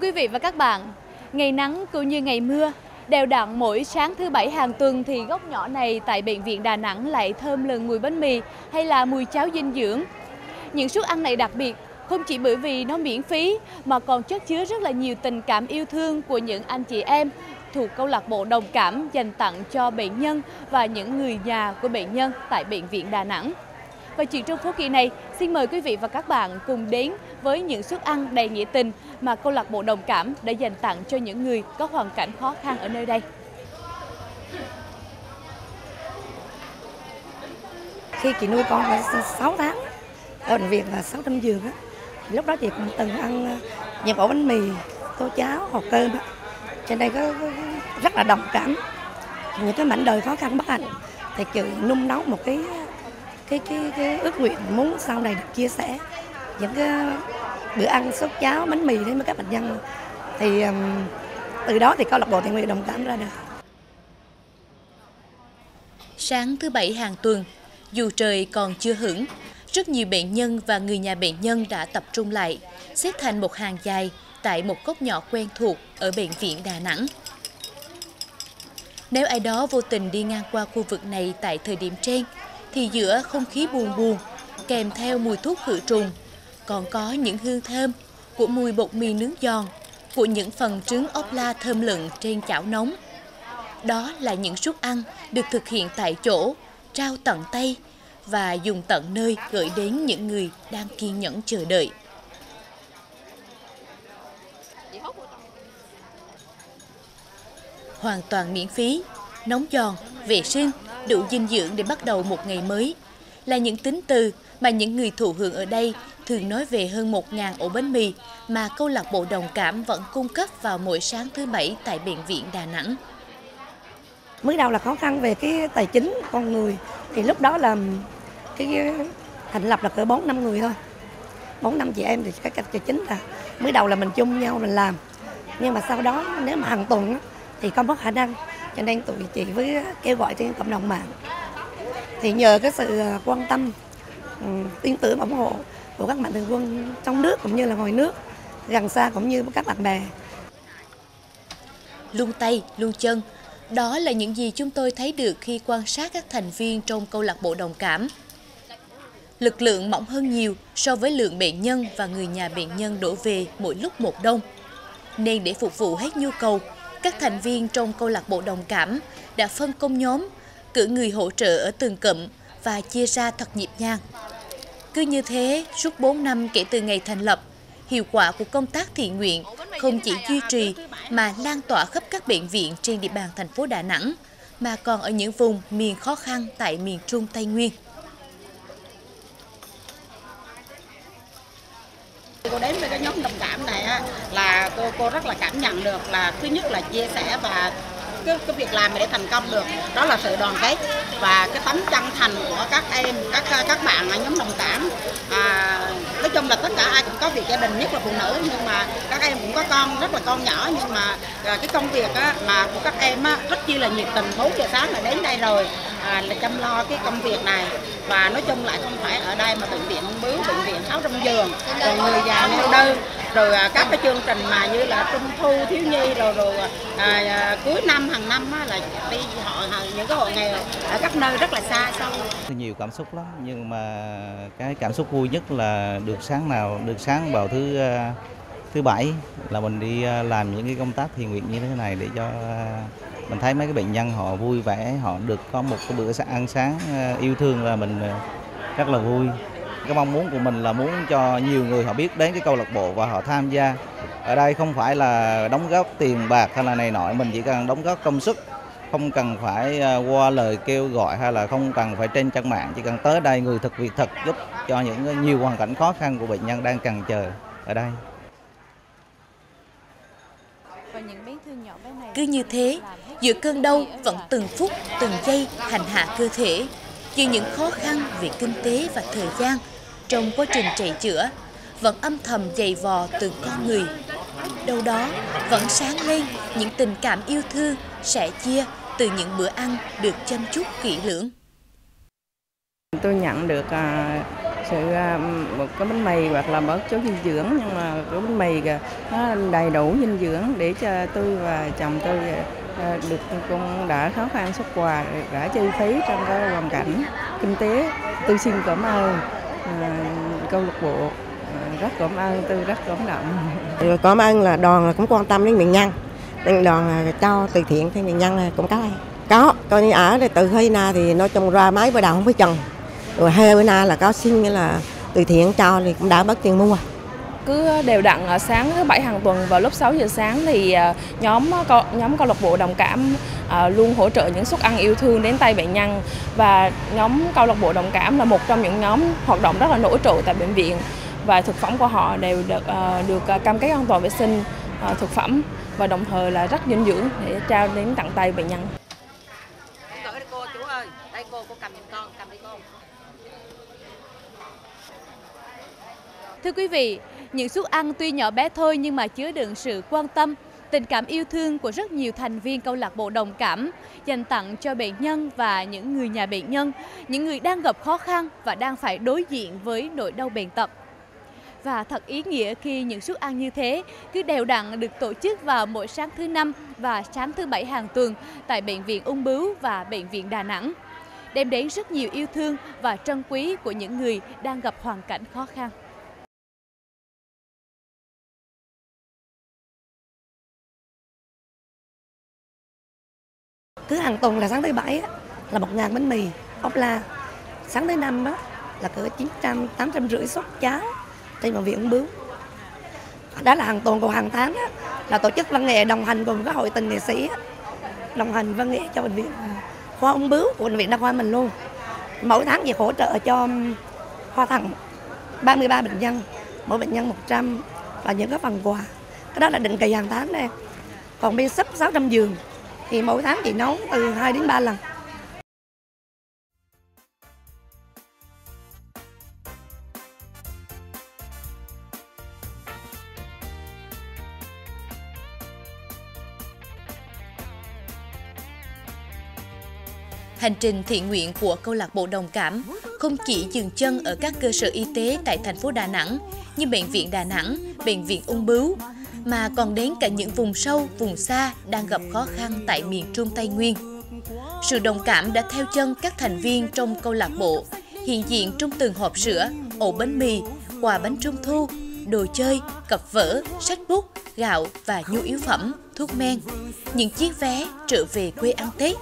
Thưa quý vị và các bạn, ngày nắng cũng như ngày mưa, đều đặn mỗi sáng thứ bảy hàng tuần thì góc nhỏ này tại bệnh viện Đà Nẵng lại thơm lừng mùi bánh mì hay là mùi cháo dinh dưỡng. Những suất ăn này đặc biệt không chỉ bởi vì nó miễn phí mà còn chất chứa rất là nhiều tình cảm yêu thương của những anh chị em thuộc câu lạc bộ đồng cảm dành tặng cho bệnh nhân và những người nhà của bệnh nhân tại bệnh viện Đà Nẵng. Và chuyện trong phố kỳ này, xin mời quý vị và các bạn cùng đến với những suất ăn đầy nghĩa tình mà câu lạc bộ đồng cảm đã dành tặng cho những người có hoàn cảnh khó khăn ở nơi đây. Khi chị nuôi con phải 6 tháng ở bệnh viện là 600 giường á, lúc đó chị cũng từng ăn ờ, những ổ bánh mì, tô cháo hoặc cơm á. Trên đây có, có rất là đồng cảm những cái mảnh đời khó khăn bất hạnh thì chị nung nấu một cái cái cái, cái ước nguyện muốn sau này được chia sẻ. Những cái bữa ăn sốt cháo bánh mì đến với các bệnh nhân. Thì từ đó thì câu lạc bộ thiện nguyện đồng cảm ra được sáng thứ bảy hàng tuần dù trời còn chưa hưởng, rất nhiều bệnh nhân và người nhà bệnh nhân đã tập trung lại xếp thành một hàng dài tại một góc nhỏ quen thuộc ở bệnh viện Đà Nẵng. Nếu ai đó vô tình đi ngang qua khu vực này tại thời điểm trên, thì giữa không khí buồn buồn, kèm theo mùi thuốc khử trùng, còn có những hương thơm của mùi bột mì nướng giòn, của những phần trứng ốp la thơm lựng trên chảo nóng. Đó là những suất ăn được thực hiện tại chỗ, trao tận tay và dùng tận nơi gửi đến những người đang kiên nhẫn chờ đợi. Hoàn toàn miễn phí, nóng giòn, vệ sinh, đủ dinh dưỡng để bắt đầu một ngày mới là những tính từ mà những người thụ hưởng ở đây thường nói về hơn 1.000 ổ bánh mì mà câu lạc bộ đồng cảm vẫn cung cấp vào mỗi sáng thứ bảy tại bệnh viện Đà Nẵng. Mới đầu là khó khăn về cái tài chính con người thì lúc đó là cái thành lập là cỡ 4 năm người thôi. 4 năm chị em thì cái cách tài chính là mới đầu là mình chung nhau mình làm. Nhưng mà sau đó nếu mà hàng tuần thì không có khả năng cho nên tụi chị với kêu gọi trên cộng đồng mạng. Thì nhờ cái sự à, quan tâm ừ, tin tưởng, ủng hộ của các mạnh thường quân trong nước cũng như là ngoài nước, gần xa cũng như các bạn bè. Luôn tay, luôn chân, đó là những gì chúng tôi thấy được khi quan sát các thành viên trong câu lạc bộ đồng cảm. Lực lượng mỏng hơn nhiều so với lượng bệnh nhân và người nhà bệnh nhân đổ về mỗi lúc một đông. Nên để phục vụ hết nhu cầu các thành viên trong câu lạc bộ đồng cảm đã phân công nhóm, cử người hỗ trợ ở từng cụm và chia ra thật nhịp nhàng. Cứ như thế, suốt 4 năm kể từ ngày thành lập, hiệu quả của công tác thiện nguyện không chỉ duy trì mà lan tỏa khắp các bệnh viện trên địa bàn thành phố Đà Nẵng, mà còn ở những vùng miền khó khăn tại miền Trung Tây Nguyên. Cô đến với cái nhóm đồng cảm này á, là cô cô rất là cảm nhận được là thứ nhất là chia sẻ và cái, cái việc làm để thành công được. Đó là sự đoàn kết và cái tấm chân thành của các em các các bạn ở nhóm đồng cảm. À, nói chung là tất cả ai cũng có việc gia đình nhất là phụ nữ nhưng mà các em cũng có con rất là con nhỏ nhưng mà à, cái công việc á, mà của các em á, rất chi là nhiệt tình 4 giờ sáng là đến đây rồi à, là chăm lo cái công việc này. Và nói chung lại không phải ở đây mà bệnh viện ung bướu bệnh viện 600 giường. Rồi người già neo đơn. Rồi à, các cái chương trình mà như là trung thu thiếu nhi rồi rồi à, à, cuối năm hàng năm á, là đi họ những cái hộ nghèo ở các nơi rất là xa xôi. Nhiều cảm xúc lắm nhưng mà cái cảm xúc vui nhất là được sáng nào được sáng vào thứ à, thứ bảy là mình đi à, làm những cái công tác thiện nguyện như thế này để cho à, mình thấy mấy cái bệnh nhân họ vui vẻ họ được có một cái bữa ăn sáng yêu thương là mình rất là vui. Cái mong muốn của mình là muốn cho nhiều người họ biết đến cái câu lạc bộ và họ tham gia. Ở đây không phải là đóng góp tiền bạc hay là này nọ mình chỉ cần đóng góp công sức. Không cần phải à, qua lời kêu gọi hay là không cần phải trên trang mạng chỉ cần tới đây người thực việc thật giúp cho những nhiều hoàn cảnh khó khăn của bệnh nhân đang cần chờ ở đây. Cứ như thế giữa cơn đau vẫn từng phút từng giây hành hạ cơ thể giữa những khó khăn về kinh tế và thời gian trong quá trình chạy chữa vẫn âm thầm dày vò từng con người. Đâu đó vẫn sáng lên những tình cảm yêu thương, sẻ chia từ những bữa ăn được chăm chút kỹ lưỡng. Tôi nhận được à, sự à, một cái bánh mì hoặc là một số dinh dưỡng nhưng mà cái bánh mì nó đầy đủ dinh dưỡng để cho tôi và chồng tôi à, Ờ, được cũng đã khó khăn xuất quà, đã chi phí trong cái hoàn cảnh kinh tế tôi xin cảm ơn. Ờ, câu lạc bộ ờ, rất cảm ơn tôi rất cảm động. Cảm ơn là đoàn cũng quan tâm đến miền nhân đoàn cho từ thiện thì miền nhân cũng có có, coi như ở đây từ khi na thì nói chung ra máy bữa đầu không phải chồng. Rồi hai bữa nay là có xin là từ thiện cho thì cũng đã bắt tiền mua cứ đều đặn ở sáng thứ bảy hàng tuần vào lúc 6 giờ sáng thì ờ, nhóm ờ, nhóm câu lạc bộ đồng cảm luôn hỗ trợ những suất ăn yêu thương đến tay bệnh nhân và nhóm câu lạc bộ đồng cảm là một trong những nhóm hoạt động rất là nổi trội tại bệnh viện và thực phẩm của họ đều được được cam kết an toàn vệ sinh thực phẩm và đồng thời là rất dinh dưỡng để trao đến tận tay bệnh nhân. Cô chú ơi, đây cô cô cầm con, cầm đi cô. Thưa quý vị, những suất ăn tuy nhỏ bé thôi nhưng mà chứa đựng sự quan tâm, tình cảm yêu thương của rất nhiều thành viên câu lạc bộ đồng cảm dành tặng cho bệnh nhân và những người nhà bệnh nhân, những người đang gặp khó khăn và đang phải đối diện với nỗi đau bệnh tật. Và thật ý nghĩa khi những suất ăn như thế cứ đều đặn được tổ chức vào mỗi sáng thứ năm và sáng thứ bảy hàng tuần tại Bệnh viện Ung Bướu và Bệnh viện Đà Nẵng, đem đến rất nhiều yêu thương và trân quý của những người đang gặp hoàn cảnh khó khăn. Cứ hàng tuần là sáng thứ bảy là một ngàn bánh mì ốc la. Sáng thứ năm đó là cỡ 900 800 rưỡi suất cháo trên bệnh viện ung bướu. Đó là hàng tuần còn hàng tháng đó, là tổ chức văn nghệ đồng hành cùng các hội tình nghệ sĩ đồng hành văn nghệ cho bệnh viện à, khoa ung bướu của bệnh viện đa khoa mình luôn. Mỗi tháng việc hỗ trợ cho khoa thẳng 33 bệnh nhân mỗi bệnh nhân 100 và những cái phần quà. Cái đó là định kỳ hàng tháng đây còn bên sắp 600 giường thì mỗi tháng chị nấu từ 2 đến 3 lần. Hành trình thiện nguyện của câu lạc bộ Đồng Cảm không chỉ dừng chân ở các cơ sở y tế tại thành phố Đà Nẵng như Bệnh viện Đà Nẵng, Bệnh viện Ung Bướu, mà còn đến cả những vùng sâu, vùng xa đang gặp khó khăn tại miền Trung Tây Nguyên. Sự đồng cảm đã theo chân các thành viên trong câu lạc bộ, hiện diện trong từng hộp sữa, ổ bánh mì, quà bánh trung thu, đồ chơi, cặp vở, sách bút, gạo và nhu yếu phẩm, thuốc men. Những chiếc vé trở về quê ăn Tết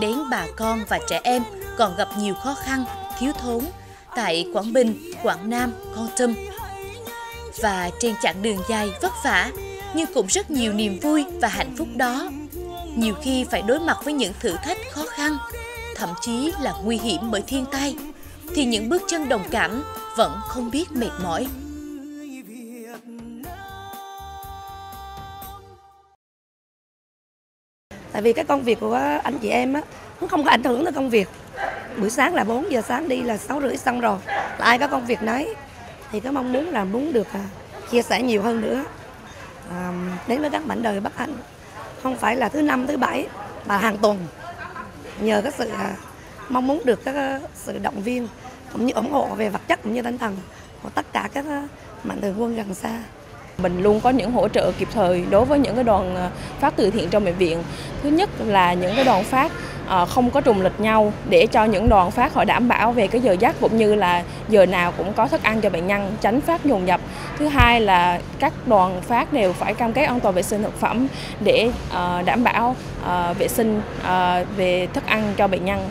đến bà con và trẻ em còn gặp nhiều khó khăn, thiếu thốn tại Quảng Bình, Quảng Nam, Con Tum. Và trên chặng đường dài vất vả, nhưng cũng rất nhiều niềm vui và hạnh phúc đó. Nhiều khi phải đối mặt với những thử thách khó khăn, thậm chí là nguy hiểm bởi thiên tai, thì những bước chân đồng cảm vẫn không biết mệt mỏi. tại vì cái công việc của anh chị em á nó không có ảnh hưởng tới công việc buổi sáng là 4 giờ sáng đi là sáu rưỡi xong rồi là ai có công việc nấy thì có mong muốn là muốn được à, chia sẻ nhiều hơn nữa. À, đến với các mảnh đời Bắc Anh không phải là thứ năm thứ bảy mà hàng tuần. Nhờ cái sự à, mong muốn được các à, sự động viên cũng như ủng hộ về vật chất cũng như tinh thần của tất cả các mạnh thường quân gần xa. Mình luôn có những hỗ trợ kịp thời đối với những cái đoàn phát từ thiện trong bệnh viện. Thứ nhất là những cái đoàn phát Ờ, không có trùng lịch nhau để cho những đoàn phát họ đảm bảo về cái giờ giấc cũng như là giờ nào cũng có thức ăn cho bệnh nhân tránh phát nhồn nhập. Thứ hai là các đoàn phát đều phải cam kết an toàn vệ sinh thực phẩm để ờ, đảm bảo ờ, vệ sinh về thức ăn cho bệnh nhân.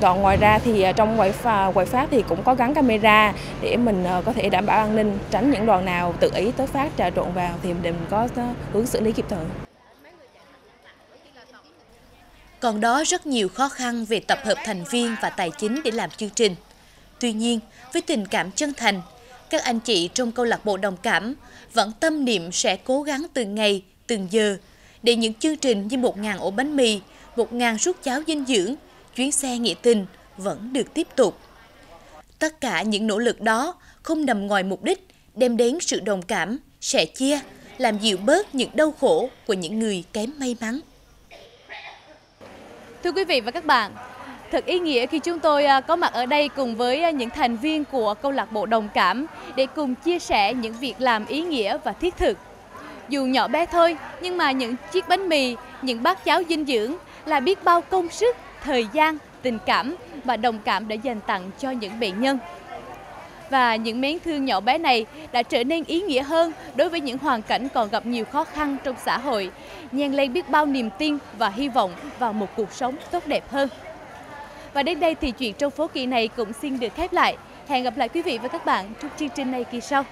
Còn ngoài ra thì trong quầy phát, quầy phát thì cũng có gắn camera để mình có thể đảm bảo an ninh tránh những đoàn nào tự ý tới phát trà trộn vào thì mình có hướng xử lý kịp thời còn đó rất nhiều khó khăn về tập hợp thành viên và tài chính để làm chương trình. Tuy nhiên, với tình cảm chân thành, các anh chị trong câu lạc bộ đồng cảm vẫn tâm niệm sẽ cố gắng từng ngày, từng giờ để những chương trình như 1.000 ổ bánh mì, 1.000 suất cháo dinh dưỡng chuyến xe nghĩa tình vẫn được tiếp tục. Tất cả những nỗ lực đó không nằm ngoài mục đích đem đến sự đồng cảm, sẻ chia, làm dịu bớt những đau khổ của những người kém may mắn. Thưa quý vị và các bạn, Thật ý nghĩa khi chúng tôi à, có mặt ở đây cùng với à, những thành viên của câu lạc bộ đồng cảm để cùng chia sẻ những việc làm ý nghĩa và thiết thực. Dù nhỏ bé thôi, nhưng mà những chiếc bánh mì, những bát cháo dinh dưỡng là biết bao công sức, thời gian, tình cảm và đồng cảm đã dành tặng cho những bệnh nhân. Và những mến thương nhỏ bé này đã trở nên ý nghĩa hơn đối với những hoàn cảnh còn gặp nhiều khó khăn trong xã hội, nhen lên biết bao niềm tin và hy vọng vào một cuộc sống tốt đẹp hơn. Và đến đây thì chuyện trong phố kỳ này cũng xin được khép lại. Hẹn gặp lại quý vị và các bạn trong chương trình này kỳ sau.